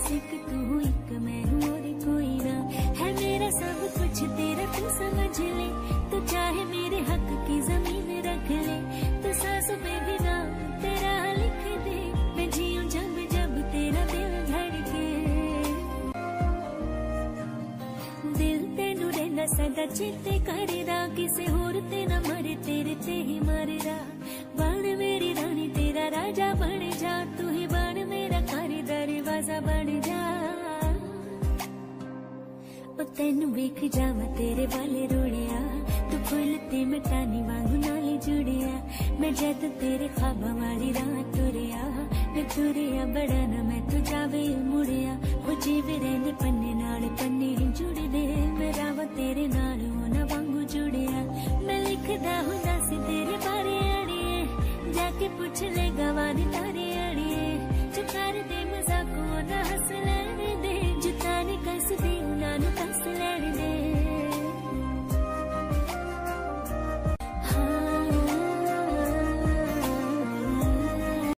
आशिक तू एक, मैं और कोई ना। है मेरा सब कुछ, तेरा तू समझ ले। तू चाहे मेरे हक की ज़मीन रख ले। तू सांसों पे भी नाम तेरा लिख दे। मैं जीऊँ जब जब तेरा दिल धड़के। दिल तेनू रहना सदा चिंते करे रा किसे होर ते ना मरे, तेरे ते ही मरे रा बन मेरी रानी, तेरा राजा बन जा। तू ਦਰਵਾਜ਼ਾ ਬਣ ਜਾ ਉਹ ਤੈਨੂੰ ਵੇਖ ਜਾਵਾਂ ਤੇਰੇ ਵਾਲੇ ਰੋੜਿਆ ਤੂੰ ਫੁੱਲ ਤੇ ਮਟਾਨੀ ਵਾਂਗੂ ਨਾਲ ਜੁੜਿਆ ਮੈਂ ਜਦ ਤੇਰੇ ਖਾਬਾਂ ਵਾਲੀ ਰਾਹ ਤੁਰਿਆ ਮੈਂ ਤੁਰਿਆ ਬੜਾ ਨਾ ਮੈਂ ਤੂੰ ਜਾਵੇ ਮੁੜਿਆ ਉਹ ਜੀਵੇ ਰਹਿੰਦੇ ਪੰਨੇ ਨਾਲ ਪੰਨੇ ਹੀ ਜੁੜਦੇ ਮੈਂ ਰਾਵਾਂ ਤੇਰੇ ਨਾਲ ਉਹਨਾਂ ਵਾਂਗੂ ਜੁੜਿਆ ਮੈਂ ਲਿਖਦਾ ਹੁੰਦਾ ਸੀ ਤੇਰੇ ਬਾਰੇ ਅੜੀਏ ਜਾ ਕੇ ਪੁੱਛ ਲੈ ਗਵਾਨੀ ਤਾਂ